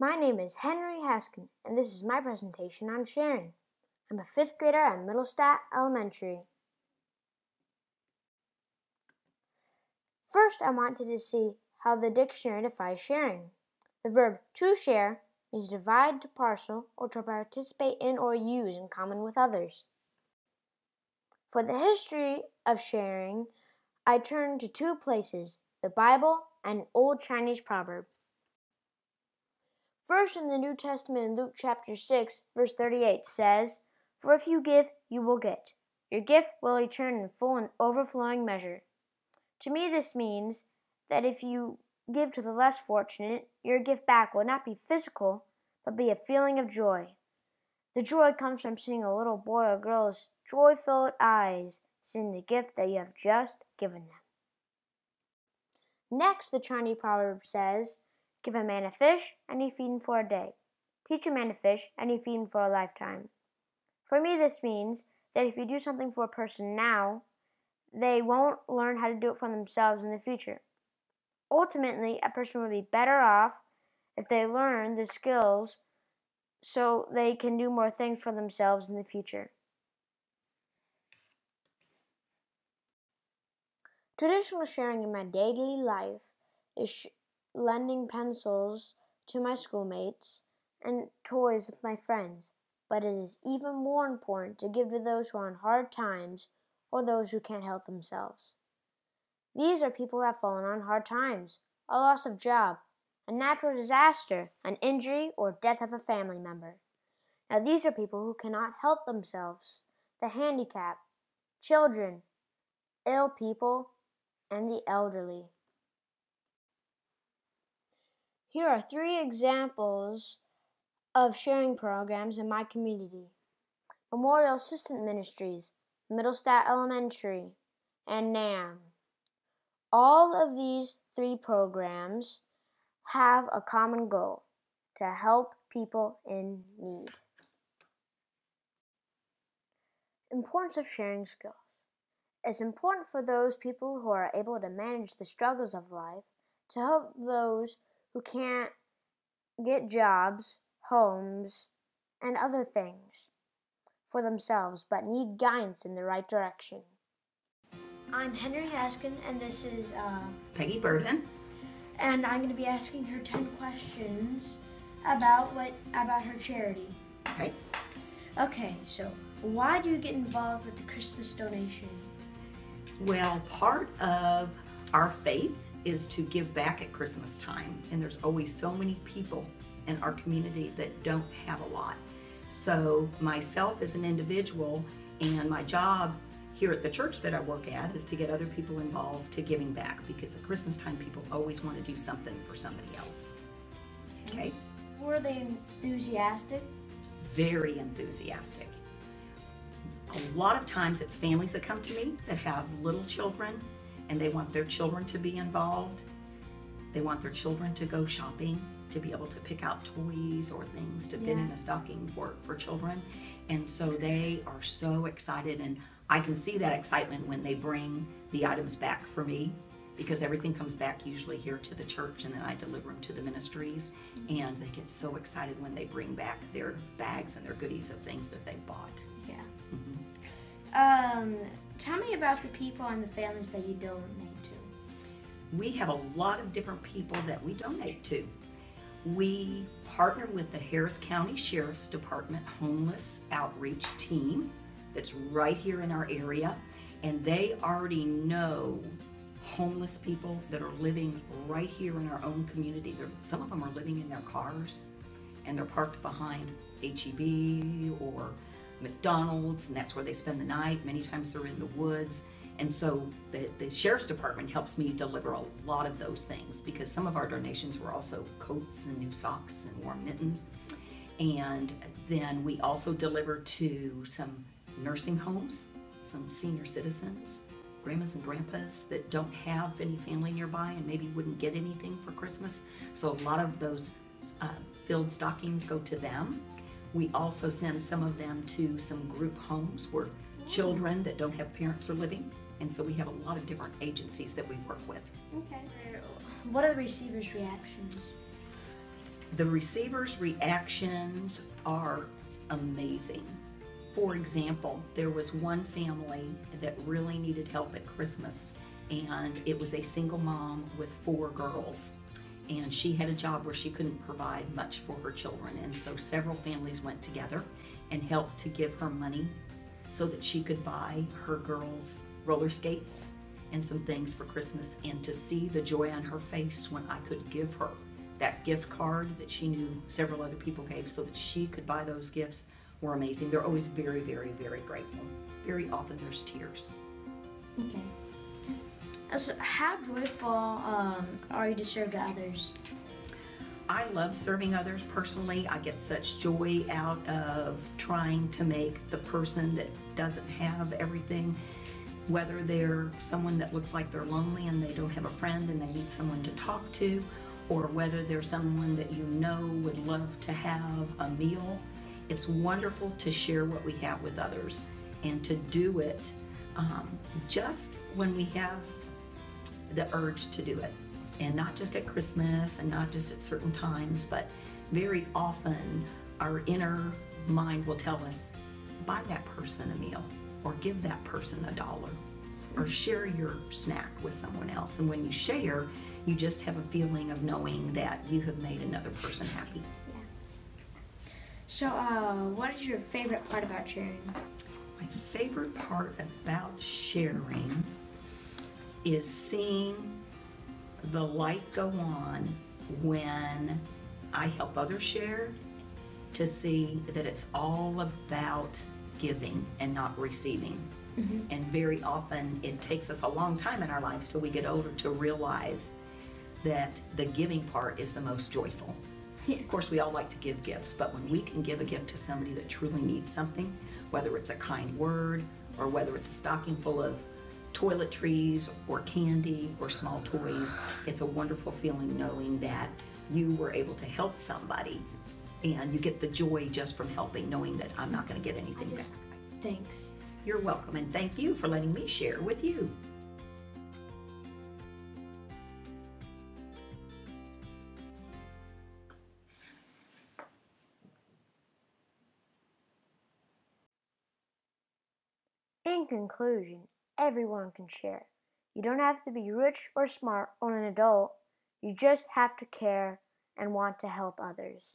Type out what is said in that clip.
My name is Henry Haskin, and this is my presentation on sharing. I'm a fifth grader at Mittelstadt Elementary. First, I wanted to see how the dictionary defines sharing. The verb to share means divide, to parcel, or to participate in or use in common with others. For the history of sharing, I turned to two places the Bible and an old Chinese proverb. First, in the New Testament, in Luke chapter 6, verse 38 says, For if you give, you will get. Your gift will return in full and overflowing measure. To me, this means that if you give to the less fortunate, your gift back will not be physical, but be a feeling of joy. The joy comes from seeing a little boy or girl's joy filled eyes, seeing the gift that you have just given them. Next, the Chinese proverb says, Give a man a fish, and you feed him for a day. Teach a man to fish, and you feed him for a lifetime. For me, this means that if you do something for a person now, they won't learn how to do it for themselves in the future. Ultimately, a person will be better off if they learn the skills so they can do more things for themselves in the future. Traditional sharing in my daily life is lending pencils to my schoolmates and toys with my friends, but it is even more important to give to those who are in hard times or those who can't help themselves. These are people who have fallen on hard times, a loss of job, a natural disaster, an injury, or death of a family member. Now, these are people who cannot help themselves, the handicapped, children, ill people, and the elderly. Here are three examples of sharing programs in my community Memorial Assistance Ministries, Mittelstadt Elementary, and NAM. All of these three programs have a common goal to help people in need. Importance of sharing skills. It's important for those people who are able to manage the struggles of life to help those who can't get jobs, homes, and other things for themselves but need guidance in the right direction. I'm Henry Haskin, and this is uh, Peggy Burden. And I'm going to be asking her 10 questions about what about her charity. Okay. Okay, so why do you get involved with the Christmas donation? Well, part of our faith is to give back at Christmas time, and there's always so many people in our community that don't have a lot. So, myself as an individual and my job here at the church that I work at is to get other people involved to giving back because at Christmas time people always want to do something for somebody else. Okay? Were they enthusiastic? Very enthusiastic. A lot of times it's families that come to me that have little children and they want their children to be involved. They want their children to go shopping, to be able to pick out toys or things to fit yeah. in a stocking for, for children. And so they are so excited, and I can see that excitement when they bring the items back for me because everything comes back usually here to the church and then I deliver them to the ministries. Mm-hmm. And they get so excited when they bring back their bags and their goodies of things that they bought. Yeah. Mm-hmm. Um, Tell me about the people and the families that you donate to. We have a lot of different people that we donate to. We partner with the Harris County Sheriff's Department Homeless Outreach Team that's right here in our area, and they already know homeless people that are living right here in our own community. They're, some of them are living in their cars and they're parked behind HEB or McDonald's, and that's where they spend the night. Many times they're in the woods. And so the, the sheriff's department helps me deliver a lot of those things because some of our donations were also coats and new socks and warm mittens. And then we also deliver to some nursing homes, some senior citizens, grandmas and grandpas that don't have any family nearby and maybe wouldn't get anything for Christmas. So a lot of those uh, filled stockings go to them. We also send some of them to some group homes where children that don't have parents are living. And so we have a lot of different agencies that we work with. Okay. What are the receivers' reactions? The receivers' reactions are amazing. For example, there was one family that really needed help at Christmas, and it was a single mom with four girls. And she had a job where she couldn't provide much for her children, and so several families went together and helped to give her money so that she could buy her girls roller skates and some things for Christmas, and to see the joy on her face when I could give her that gift card that she knew several other people gave so that she could buy those gifts were amazing. They're always very, very, very grateful. Very often there's tears. Okay. How joyful um, are you to serve to others? I love serving others personally. I get such joy out of trying to make the person that doesn't have everything, whether they're someone that looks like they're lonely and they don't have a friend and they need someone to talk to, or whether they're someone that you know would love to have a meal. It's wonderful to share what we have with others and to do it um, just when we have the urge to do it. And not just at Christmas and not just at certain times, but very often our inner mind will tell us buy that person a meal or give that person a dollar or share your snack with someone else. And when you share, you just have a feeling of knowing that you have made another person happy. Yeah. So, uh, what is your favorite part about sharing? My favorite part about sharing is seeing the light go on when I help others share to see that it's all about giving and not receiving. Mm-hmm. And very often it takes us a long time in our lives till we get older to realize that the giving part is the most joyful. Yeah. Of course, we all like to give gifts, but when we can give a gift to somebody that truly needs something, whether it's a kind word or whether it's a stocking full of toiletries or candy or small toys, it's a wonderful feeling knowing that you were able to help somebody and you get the joy just from helping, knowing that I'm not going to get anything back. Thanks. You're welcome, and thank you for letting me share with you. In conclusion, everyone can share. You don't have to be rich or smart or an adult. You just have to care and want to help others.